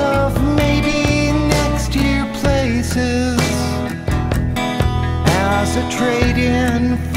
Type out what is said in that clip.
of maybe next year places as a trade-in